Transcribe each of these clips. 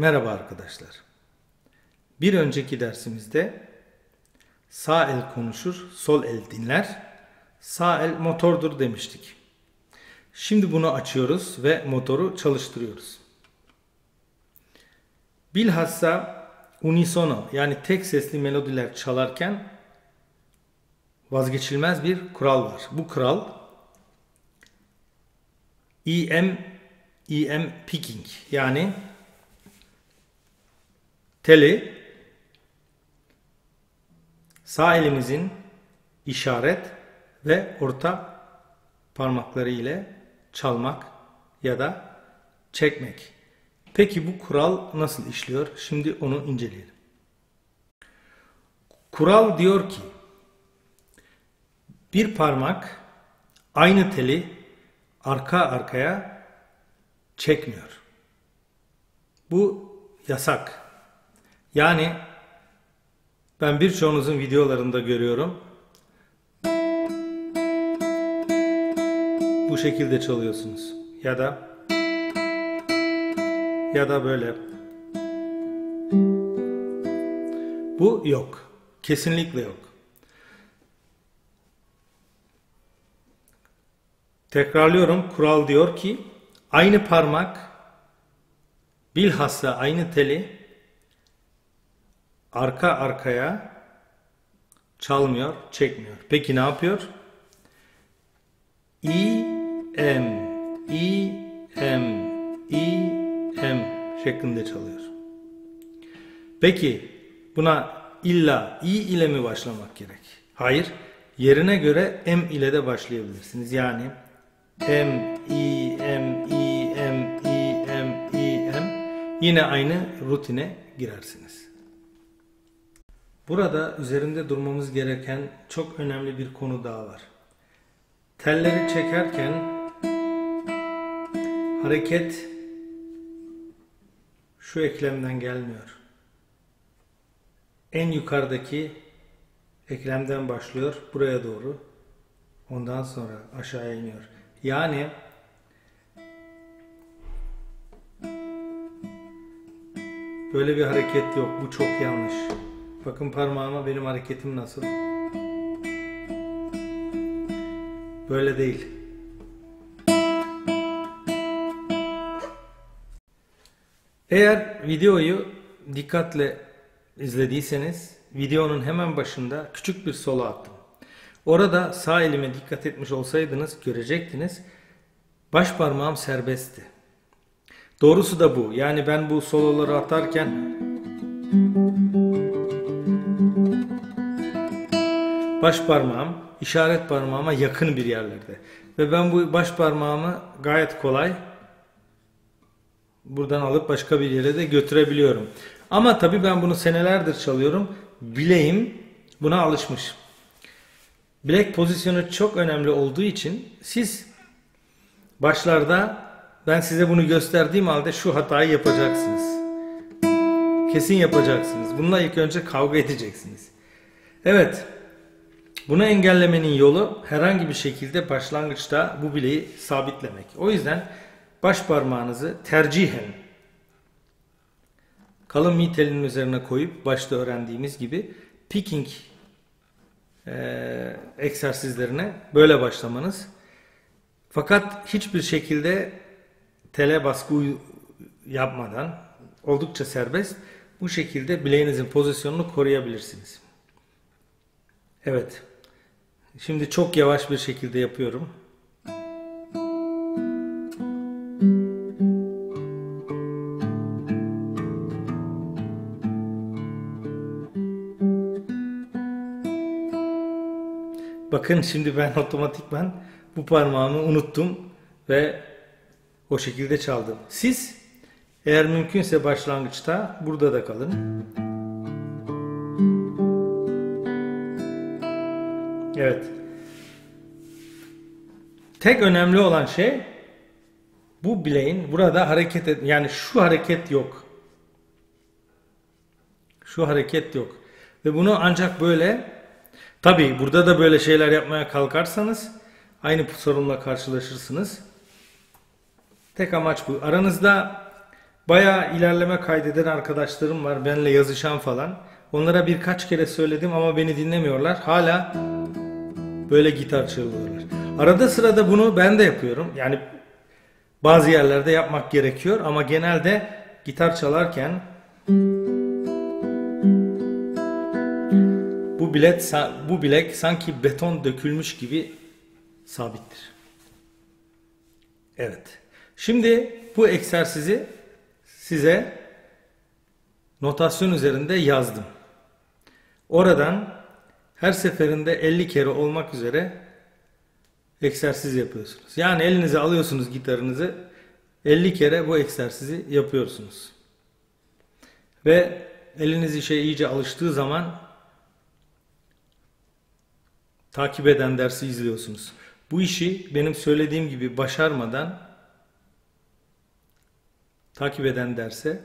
Merhaba arkadaşlar. Bir önceki dersimizde sağ el konuşur, sol el dinler. Sağ el motordur demiştik. Şimdi bunu açıyoruz ve motoru çalıştırıyoruz. Bilhassa unisono yani tek sesli melodiler çalarken vazgeçilmez bir kural var. Bu kural EM EM picking yani teli sağ elimizin işaret ve orta parmakları ile çalmak ya da çekmek. Peki bu kural nasıl işliyor? Şimdi onu inceleyelim. Kural diyor ki bir parmak aynı teli arka arkaya çekmiyor. Bu yasak. Yani ben birçoğunuzun videolarında görüyorum. Bu şekilde çalıyorsunuz. Ya da ya da böyle. Bu yok. Kesinlikle yok. Tekrarlıyorum. Kural diyor ki aynı parmak bilhassa aynı teli arka arkaya çalmıyor, çekmiyor. Peki ne yapıyor? I, M, I, M, I, M şeklinde çalıyor. Peki buna illa I ile mi başlamak gerek? Hayır. Yerine göre M ile de başlayabilirsiniz. Yani M, I, M, I, M, I, M, I, M yine aynı rutine girersiniz. Burada üzerinde durmamız gereken çok önemli bir konu daha var. Telleri çekerken hareket şu eklemden gelmiyor. En yukarıdaki eklemden başlıyor buraya doğru. Ondan sonra aşağıya iniyor. Yani böyle bir hareket yok. Bu çok yanlış. Bakın parmağıma benim hareketim nasıl? Böyle değil. Eğer videoyu dikkatle izlediyseniz videonun hemen başında küçük bir solo attım. Orada sağ elime dikkat etmiş olsaydınız görecektiniz. Baş parmağım serbestti. Doğrusu da bu. Yani ben bu soloları atarken baş parmağım işaret parmağıma yakın bir yerlerde. Ve ben bu baş parmağımı gayet kolay buradan alıp başka bir yere de götürebiliyorum. Ama tabii ben bunu senelerdir çalıyorum. Bileğim buna alışmış. Bilek pozisyonu çok önemli olduğu için siz başlarda ben size bunu gösterdiğim halde şu hatayı yapacaksınız. Kesin yapacaksınız. Bununla ilk önce kavga edeceksiniz. Evet. Bunu engellemenin yolu herhangi bir şekilde başlangıçta bu bileği sabitlemek. O yüzden baş parmağınızı tercihen kalın mi telinin üzerine koyup başta öğrendiğimiz gibi picking e, egzersizlerine böyle başlamanız. Fakat hiçbir şekilde tele baskı yapmadan oldukça serbest bu şekilde bileğinizin pozisyonunu koruyabilirsiniz. Evet. Şimdi çok yavaş bir şekilde yapıyorum. Bakın şimdi ben otomatikman bu parmağımı unuttum ve o şekilde çaldım. Siz eğer mümkünse başlangıçta burada da kalın. Evet. Tek önemli olan şey bu bileğin burada hareket et yani şu hareket yok. Şu hareket yok. Ve bunu ancak böyle tabi burada da böyle şeyler yapmaya kalkarsanız aynı sorunla karşılaşırsınız. Tek amaç bu. Aranızda bayağı ilerleme kaydeden arkadaşlarım var. Benle yazışan falan. Onlara birkaç kere söyledim ama beni dinlemiyorlar. Hala böyle gitar çalıyorlar. Arada sırada bunu ben de yapıyorum. Yani bazı yerlerde yapmak gerekiyor ama genelde gitar çalarken bu bilet bu bilek sanki beton dökülmüş gibi sabittir. Evet. Şimdi bu egzersizi size notasyon üzerinde yazdım. Oradan her seferinde 50 kere olmak üzere egzersiz yapıyorsunuz. Yani elinize alıyorsunuz gitarınızı 50 kere bu egzersizi yapıyorsunuz. Ve eliniz işe iyice alıştığı zaman takip eden dersi izliyorsunuz. Bu işi benim söylediğim gibi başarmadan takip eden derse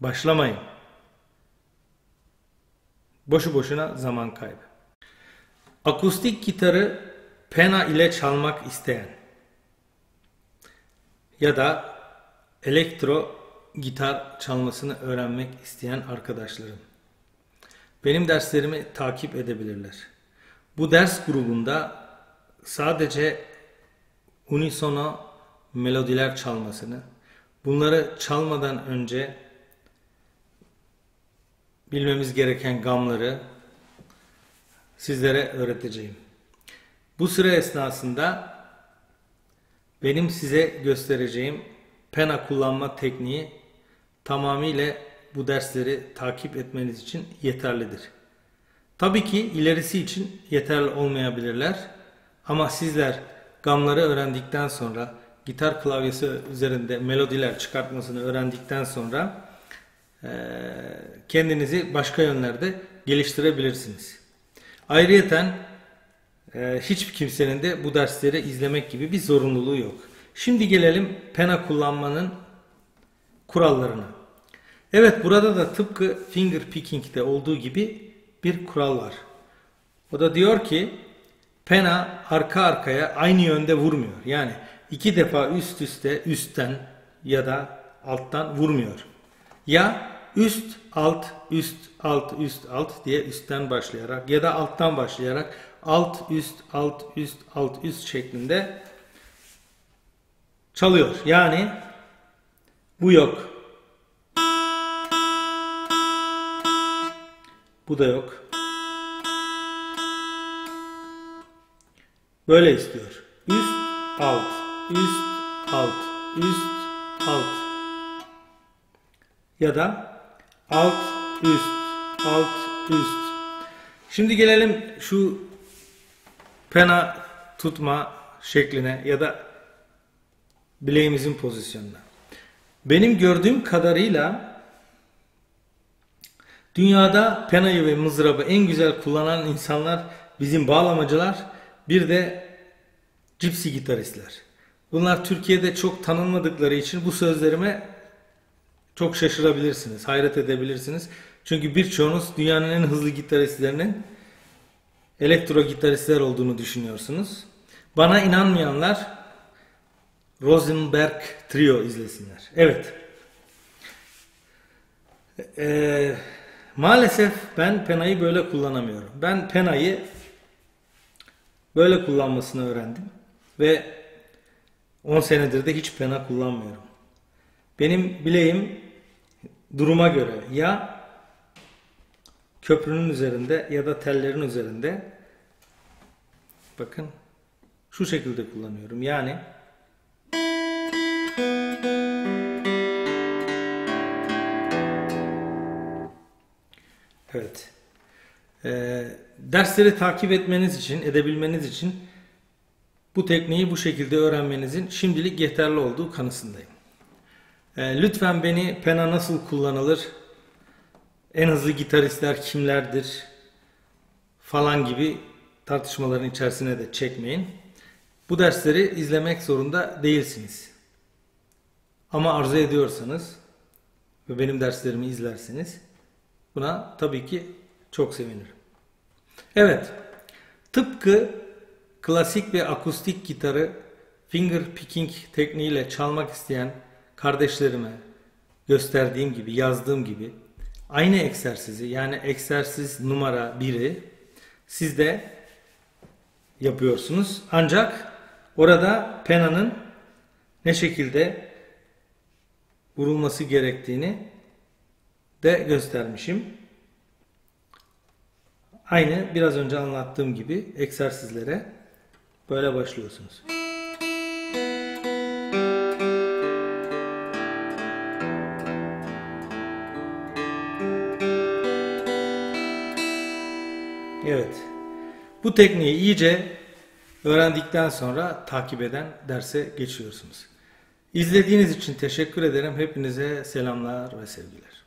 başlamayın. Boşu boşuna zaman kaybı. Akustik gitarı pena ile çalmak isteyen ya da elektro gitar çalmasını öğrenmek isteyen arkadaşlarım benim derslerimi takip edebilirler. Bu ders grubunda sadece unisono melodiler çalmasını, bunları çalmadan önce bilmemiz gereken gamları sizlere öğreteceğim. Bu süre esnasında benim size göstereceğim pena kullanma tekniği tamamıyla bu dersleri takip etmeniz için yeterlidir. Tabii ki ilerisi için yeterli olmayabilirler ama sizler gamları öğrendikten sonra gitar klavyesi üzerinde melodiler çıkartmasını öğrendikten sonra kendinizi başka yönlerde geliştirebilirsiniz. Ayrıyeten ee, hiçbir kimsenin de bu dersleri izlemek gibi bir zorunluluğu yok. Şimdi gelelim pena kullanmanın kurallarına. Evet burada da tıpkı finger picking'de olduğu gibi bir kural var. O da diyor ki pena arka arkaya aynı yönde vurmuyor. Yani iki defa üst üste üstten ya da alttan vurmuyor. Ya üst alt üst alt üst alt diye üstten başlayarak ya da alttan başlayarak alt üst alt üst alt üst şeklinde çalıyor. Yani bu yok. Bu da yok. Böyle istiyor. Üst alt üst alt üst alt ya da alt üst alt üst. Şimdi gelelim şu pena tutma şekline ya da bileğimizin pozisyonuna. Benim gördüğüm kadarıyla dünyada penayı ve mızrabı en güzel kullanan insanlar bizim bağlamacılar bir de cipsi gitaristler. Bunlar Türkiye'de çok tanınmadıkları için bu sözlerime çok şaşırabilirsiniz, hayret edebilirsiniz. Çünkü birçoğunuz dünyanın en hızlı gitaristlerinin elektro gitaristler olduğunu düşünüyorsunuz. Bana inanmayanlar Rosenberg Trio izlesinler. Evet. Ee, maalesef ben penayı böyle kullanamıyorum. Ben penayı böyle kullanmasını öğrendim. Ve 10 senedir de hiç pena kullanmıyorum. Benim bileğim duruma göre ya köprünün üzerinde ya da tellerin üzerinde bakın şu şekilde kullanıyorum. Yani Evet. Ee, dersleri takip etmeniz için, edebilmeniz için bu tekniği bu şekilde öğrenmenizin şimdilik yeterli olduğu kanısındayım. Ee, lütfen beni pena nasıl kullanılır en hızlı gitaristler kimlerdir falan gibi tartışmaların içerisine de çekmeyin. Bu dersleri izlemek zorunda değilsiniz. Ama arzu ediyorsanız ve benim derslerimi izlerseniz buna tabii ki çok sevinirim. Evet, tıpkı klasik ve akustik gitarı finger picking tekniğiyle çalmak isteyen kardeşlerime, gösterdiğim gibi, yazdığım gibi aynı egzersizi yani egzersiz numara 1'i siz de yapıyorsunuz. Ancak orada penanın ne şekilde vurulması gerektiğini de göstermişim. Aynı biraz önce anlattığım gibi egzersizlere böyle başlıyorsunuz. Bu tekniği iyice öğrendikten sonra takip eden derse geçiyorsunuz. İzlediğiniz için teşekkür ederim. Hepinize selamlar ve sevgiler.